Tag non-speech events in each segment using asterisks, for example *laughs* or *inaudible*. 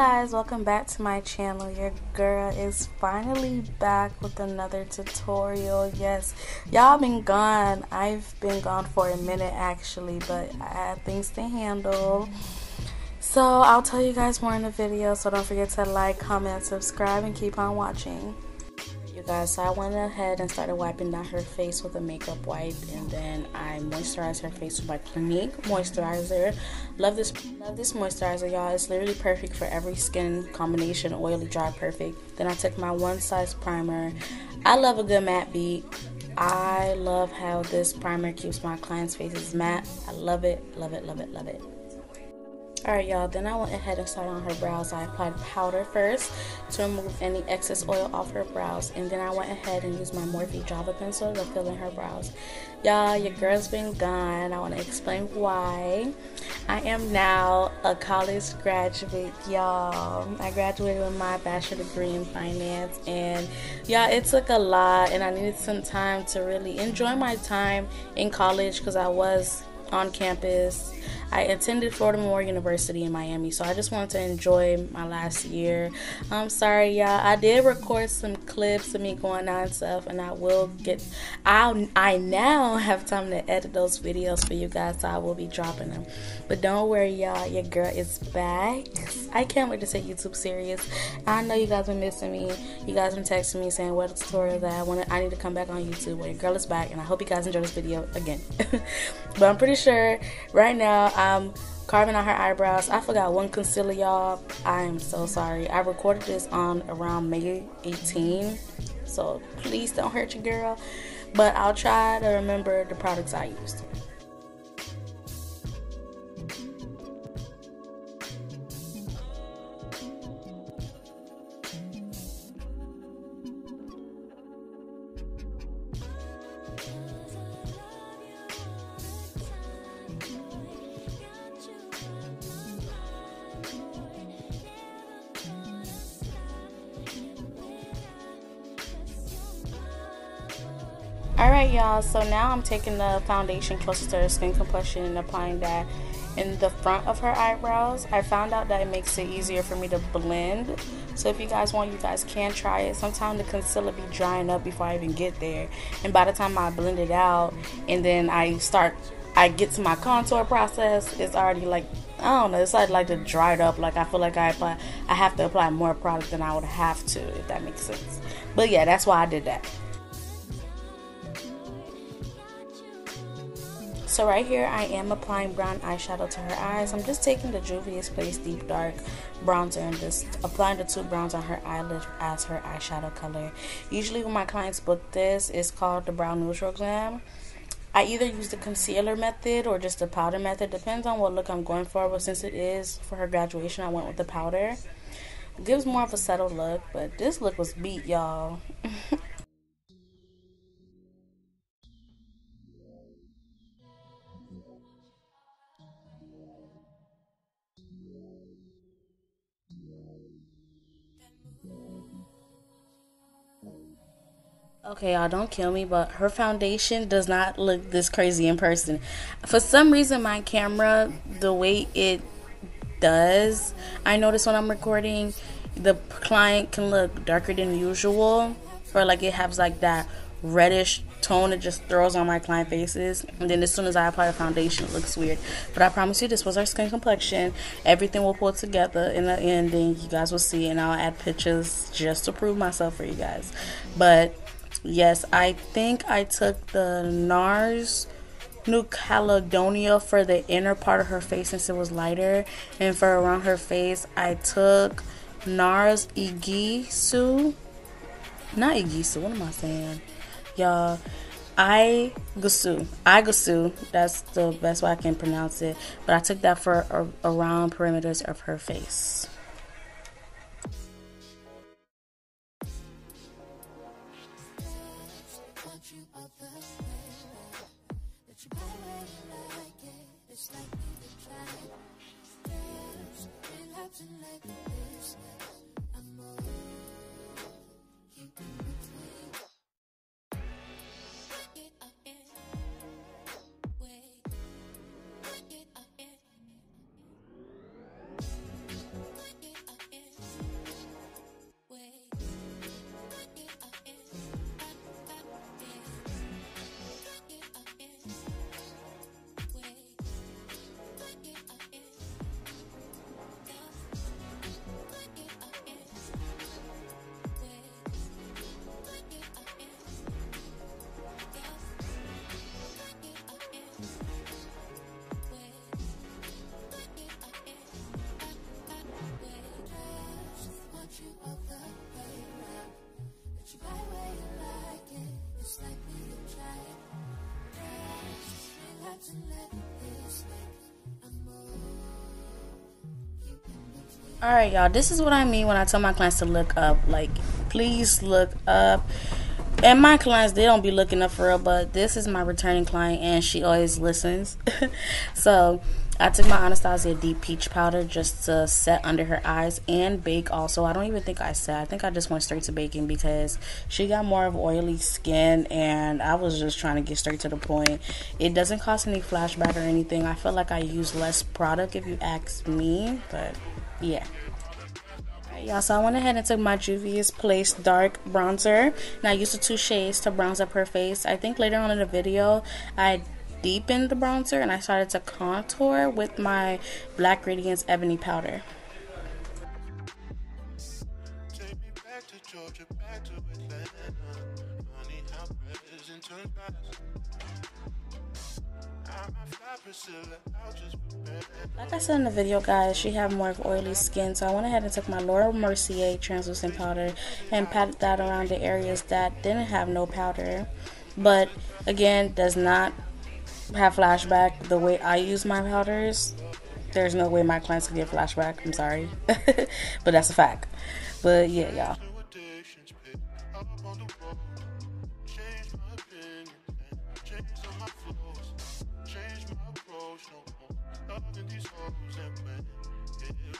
guys welcome back to my channel. Your girl is finally back with another tutorial. Yes y'all been gone. I've been gone for a minute actually but I had things to handle. So I'll tell you guys more in the video so don't forget to like comment subscribe and keep on watching you guys. So I went ahead and started wiping down her face with a makeup wipe and then I moisturized her face with my Clinique moisturizer. Love this love this moisturizer y'all. It's literally perfect for every skin combination. Oily dry perfect. Then I took my one size primer. I love a good matte beat. I love how this primer keeps my clients faces matte. I love it love it love it love it Alright y'all, then I went ahead and started on her brows. I applied powder first to remove any excess oil off her brows. And then I went ahead and used my Morphe Java pencil to fill in her brows. Y'all, your girl's been gone. I want to explain why. I am now a college graduate, y'all. I graduated with my bachelor degree in finance. And y'all, it took a lot and I needed some time to really enjoy my time in college because I was on campus I attended Florida Memorial University in Miami, so I just wanted to enjoy my last year. I'm sorry, y'all. I did record some clips of me going on and stuff, and I will get. I I now *laughs* have time to edit those videos for you guys, so I will be dropping them. But don't worry, y'all. Your girl is back. I can't wait to take YouTube serious. I know you guys been missing me. You guys been texting me saying what tutorial that I want. I need to come back on YouTube. Well, your girl is back, and I hope you guys enjoy this video again. *laughs* but I'm pretty sure right now I'm carving out her eyebrows. I forgot one concealer, y'all. I am so sorry. I recorded this on around May 18, so please don't hurt your girl. But I'll try to remember the products I used. Alright y'all, so now I'm taking the foundation closer to her skin complexion and applying that in the front of her eyebrows. I found out that it makes it easier for me to blend. So if you guys want, you guys can try it. Sometimes the concealer be drying up before I even get there. And by the time I blend it out and then I start, I get to my contour process, it's already like, I don't know, it's like, like to dry it up. Like I feel like I apply, I have to apply more product than I would have to, if that makes sense. But yeah, that's why I did that. So right here, I am applying brown eyeshadow to her eyes. I'm just taking the Juvia's Place Deep Dark bronzer and just applying the two browns on her eyelid as her eyeshadow color. Usually when my clients book this, it's called the Brow Neutral Glam. I either use the concealer method or just the powder method. Depends on what look I'm going for. But since it is for her graduation, I went with the powder. It gives more of a settled look. But this look was beat, y'all. *laughs* Okay, y'all don't kill me, but her foundation does not look this crazy in person. For some reason, my camera, the way it does, I notice when I'm recording, the client can look darker than usual, or like it has like that reddish tone it just throws on my client faces. And then as soon as I apply the foundation it looks weird. But I promise you this was our skin complexion. Everything will pull together in the ending. You guys will see and I'll add pictures just to prove myself for you guys. But Yes, I think I took the NARS New Caledonia for the inner part of her face since it was lighter. And for around her face, I took NARS Igisu. Not Igisu, what am I saying? Y'all, I Gusu. I. That's the best way I can pronounce it. But I took that for around perimeters of her face. you are the way That you buy where you like it. It's like me to try. Steps, relapsing like a business I'm All right, y'all. This is what I mean when I tell my clients to look up. Like, please look up. And my clients, they don't be looking up for real, but this is my returning client, and she always listens. *laughs* so I took my Anastasia Deep Peach Powder just to set under her eyes and bake also. I don't even think I set. I think I just went straight to baking because she got more of oily skin and I was just trying to get straight to the point. It doesn't cost any flashback or anything. I feel like I use less product if you ask me, but yeah y'all so i went ahead and took my juvia's place dark bronzer and i used the two shades to bronze up her face i think later on in the video i deepened the bronzer and I started to contour with my Black Radiance Ebony powder. Like I said in the video, guys, she had more of oily skin, so I went ahead and took my Laura Mercier translucent powder and patted that around the areas that didn't have no powder. But again, does not have flashback the way I use my powders, there's no way my clients can get flashback. I'm sorry. *laughs* but that's a fact. But yeah, y'all.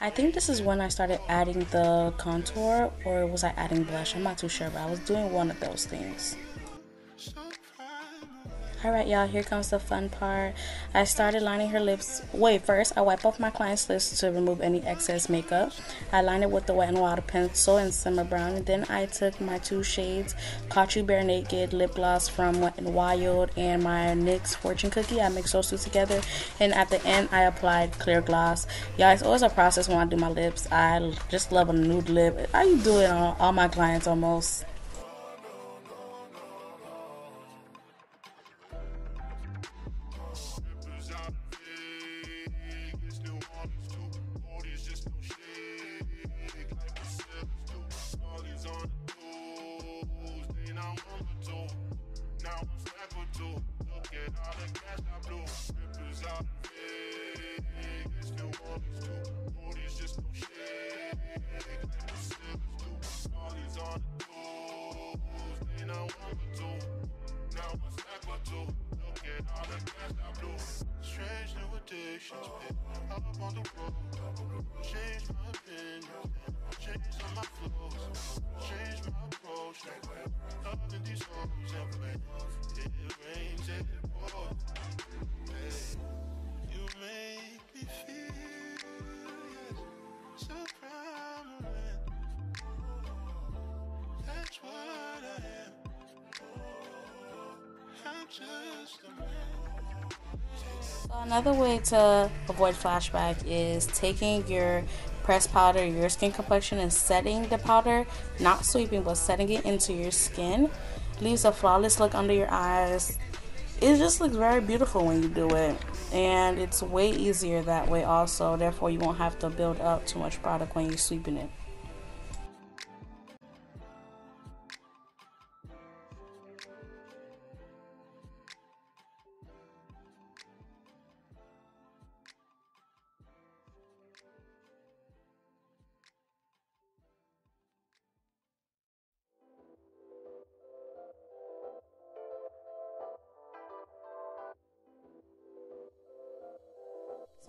I think this is when I started adding the contour, or was I adding blush? I'm not too sure, but I was doing one of those things. Alright, y'all, here comes the fun part. I started lining her lips. Wait, first, I wipe off my client's lips to remove any excess makeup. I line it with the Wet n Wild pencil in Simmer Brown. And then I took my two shades, Caught You Bare Naked lip gloss from Wet n Wild and my NYX Fortune Cookie. I mixed those two together. And at the end, I applied clear gloss. Y'all, it's always a process when I do my lips. I just love a nude lip. I do it on all my clients almost. Another way to avoid flashback is taking your pressed powder, your skin complexion, and setting the powder, not sweeping, but setting it into your skin. Leaves a flawless look under your eyes. It just looks very beautiful when you do it. And it's way easier that way also. Therefore, you won't have to build up too much product when you're sweeping it.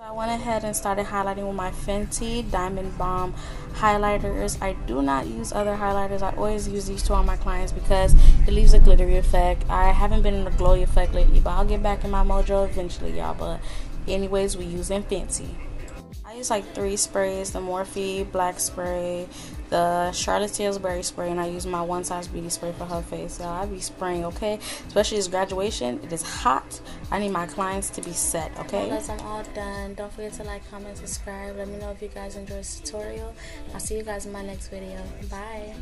So I went ahead and started highlighting with my Fenty Diamond Bomb highlighters. I do not use other highlighters. I always use these two on my clients because it leaves a glittery effect. I haven't been in the glowy effect lately, but I'll get back in my mojo eventually, y'all. But anyways, we using Fenty. I use like three sprays, the Morphe black spray, the Charlotte Tilbury spray, and I use my One Size Beauty spray for her face. So I be spraying, okay? Especially this graduation, it is hot. I need my clients to be set, okay? Well, I'm all done. Don't forget to like, comment, subscribe. Let me know if you guys enjoyed this tutorial. I'll see you guys in my next video. Bye.